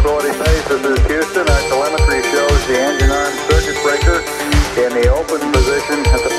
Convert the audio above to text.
Tranquility Base, this is Houston. Our telemetry shows the engine arm circuit breaker in the open position at the